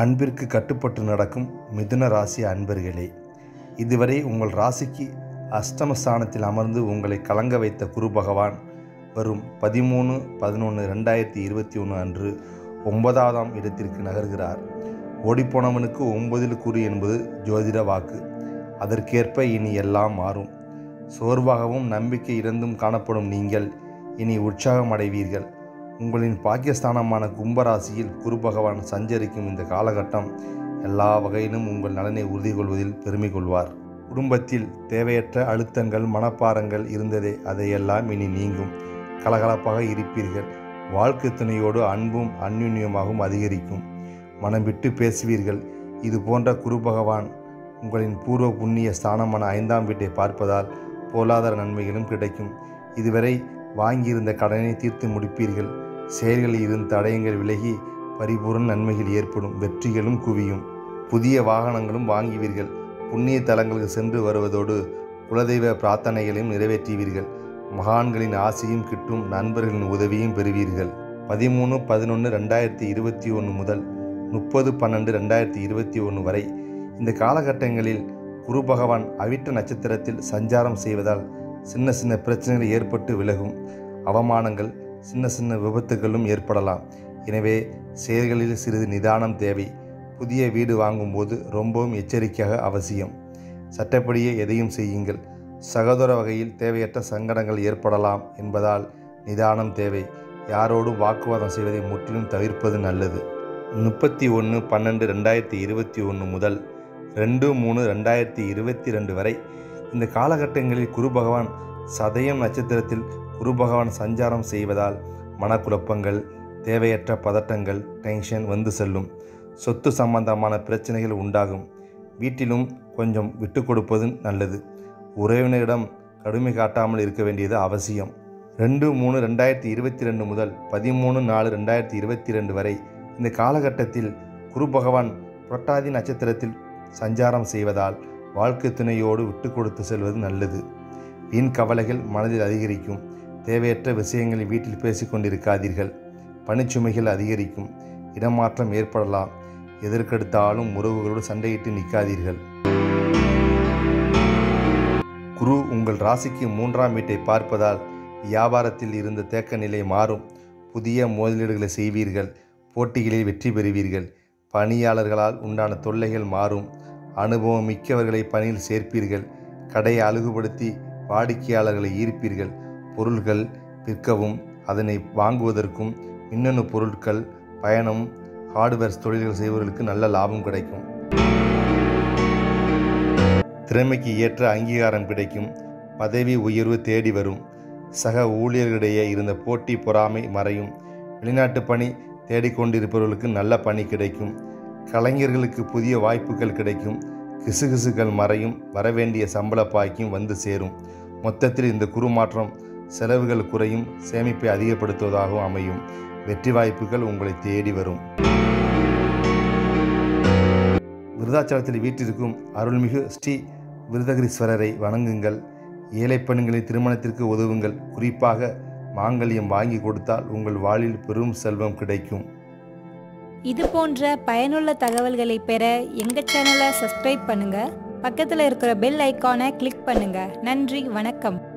அன்பிற்கு கட்டுப்பட்டு நடக்கும் மிதுன ராசி அன்பர்களே இதுவரை உங்கள் ராசிக்கு அஷ்டமஸ்தானத்தில் அமர்ந்து உங்களை கலங்க வைத்த குரு பகவான் வரும் பதிமூணு பதினொன்று ரெண்டாயிரத்தி இருபத்தி ஒன்று அன்று ஒன்பதாவதாம் இடத்திற்கு நகர்கிறார். ஓடிப்போனவனுக்கு ஒன்பதில் குரு என்பது ஜோதிட வாக்கு. அதற்கேற்ப இனி எல்லாம் மாறும். சோர்வாகவும் நம்பிக்கை இழந்தும் காணப்படும் நீங்கள் இனி உற்சாகம் அடைவீர்கள். உங்களின் பாக்கியஸ்தானமான கும்பராசியில் குரு பகவான் சஞ்சரிக்கும் இந்த காலகட்டம் எல்லா வகையிலும் உங்கள் நலனை உறுதி கொள்வதில் பெருமை கொள்வார். குடும்பத்தில் தேவையற்ற அழுத்தங்கள் மனப்பாரங்கள் இருந்ததே அதையெல்லாம் இனி நீங்கும். கலகலப்பாக இருப்பீர்கள். வாழ்க்கை துணையோடு அன்பும் அந்யுன்யமாகவும் அதிகரிக்கும். மனம் விட்டு பேசுவீர்கள். இது போன்ற குரு பகவான் உங்களின் பூர்வ புண்ணிய ஸ்தானமான ஐந்தாம் வீட்டை பார்ப்பதால் பொருளாதார நன்மைகளும் கிடைக்கும். இதுவரை வாங்கியிருந்த கடனை தீர்த்து முடிப்பீர்கள். செயல்களில் இருந்த தடயங்கள் விலகி பரிபூர்ண நன்மைகள் ஏற்படும். வெற்றிகளும் குவியும். புதிய வாகனங்களும் வாங்குவீர்கள். புண்ணிய தலங்களுக்கு சென்று வருவதோடு குலதெய்வ பிரார்த்தனைகளையும் நிறைவேற்றுவீர்கள். மகான்களின் ஆசையும் கிட்டும் நண்பர்களின் உதவியும் பெறுவீர்கள். பதிமூணு பதினொன்று ரெண்டாயிரத்தி இருபத்தி ஒன்று முதல் முப்பது பன்னெண்டு ரெண்டாயிரத்தி இருபத்தி ஒன்று வரை இந்த காலகட்டங்களில் குரு பகவான் அவிட்ட நட்சத்திரத்தில் சஞ்சாரம் செய்வதால் சின்ன சின்ன பிரச்சனைகள் ஏற்பட்டு விலகும். அவமானங்கள் சின்ன சின்ன விபத்துகளும் ஏற்படலாம். எனவே செயல்களில் சிறிது நிதானம் தேவை. புதிய வீடு வாங்கும்போது ரொம்பவும் எச்சரிக்கையாக அவசியம். சட்டப்படியே எதையும் செய்யுங்கள். சகோதர வகையில் தேவையற்ற சங்கடங்கள் ஏற்படலாம் என்பதால் நிதானம் தேவை. யாரோடும் வாக்குவாதம் செய்வதை முற்றிலும் தவிர்ப்பது நல்லது. முப்பத்தி ஒன்று பன்னெண்டு ரெண்டாயிரத்தி இருபத்தி ஒன்று முதல் ரெண்டு மூணு ரெண்டாயிரத்தி இருபத்தி ரெண்டு வரை இந்த காலகட்டங்களில் குரு பகவான் சதயம் நட்சத்திரத்தில் குரு பகவான் சஞ்சாரம் செய்வதால் மனக்குழப்பங்கள் தேவையற்ற பதட்டங்கள் டென்ஷன் வந்து செல்லும். சொத்து சம்பந்தமான பிரச்சனைகள் உண்டாகும். வீட்டிலும் கொஞ்சம் விட்டு கொடுப்பது நல்லது. உறவினரிடம் கடுமை காட்டாமல் இருக்க வேண்டியது அவசியம். ரெண்டு மூணு ரெண்டாயிரத்தி இருபத்தி ரெண்டு முதல் பதிமூணு நாலு ரெண்டாயிரத்தி இருபத்தி ரெண்டு வரை இந்த காலகட்டத்தில் குரு பகவான் புரட்டாதி நட்சத்திரத்தில் சஞ்சாரம் செய்வதால் வாழ்க்கை துணையோடு விட்டு கொடுத்து செல்வது நல்லது. வீண் கவலைகள் மனதில் அதிகரிக்கும். தேவையற்ற விஷயங்களை வீட்டில் பேசிக்கொண்டிருக்காதீர்கள். பணிச்சுமைகள் அதிகரிக்கும். இடமாற்றம் ஏற்படலாம். எதற்கெடுத்தாலும் உறவுகளோடு சண்டையிட்டு நிற்காதீர்கள். குரு உங்கள் ராசிக்கு மூன்றாம் வீட்டை பார்ப்பதால் வியாபாரத்தில் இருந்த தேக்க நிலை மாறும். புதிய முதலீடுகளை செய்வீர்கள். போட்டிகளில் வெற்றி பெறுவீர்கள். பணியாளர்களால் உண்டான தொல்லைகள் மாறும். அனுபவம் மிக்கவர்களை பணியில் சேர்ப்பீர்கள். கடையை அழகுபடுத்தி வாடிக்கையாளர்களை ஈர்ப்பீர்கள். பொருள்கள் விற்கவும் அதனை வாங்குவதற்கும் மின்னணு பொருட்கள் பயணம் ஹார்ட்வேர்ஸ் தொழில்கள் செய்பவர்களுக்கு நல்ல லாபம் கிடைக்கும். திறமைக்கு ஏற்ற அங்கீகாரம் கிடைக்கும். பதவி உயர்வு தேடி வரும். சக ஊழியர்களிடையே இருந்த போட்டி பொறாமை மறையும். வெளிநாட்டு பணி தேடிக்கொண்டிருப்பவர்களுக்கு நல்ல பணி கிடைக்கும். கலைஞர்களுக்கு புதிய வாய்ப்புகள் கிடைக்கும். கிசுகிசுகள் மறையும். வரவேண்டிய சம்பள பாய்க்கும் வந்து சேரும். மொத்தத்தில் இந்த குறுமாற்றம் செலவுகள் குறையும் சேமிப்பை அதிகப்படுத்துவதாகவும் அமையும். வெற்றி வாய்ப்புகள் உங்களை தேடி வரும். விருதாச்சலத்தில் வீட்டிற்கும் அருள்மிகு ஸ்ரீ விருதகிரீஸ்வரரை வணங்குங்கள். ஏழை பெண்களின் திருமணத்திற்கு உதவுங்கள். குறிப்பாக மாங்கல்யம் வாங்கி கொடுத்தால் உங்கள் வாழ்வில் பெரும் செல்வம் கிடைக்கும். இது போன்ற பயனுள்ள தகவல்களை பெற எங்கள் சேனலை சப்ஸ்கிரைப் பண்ணுங்க. பக்கத்தில் இருக்கிற பெல் ஐக்கானை கிளிக் பண்ணுங்க. நன்றி வணக்கம்.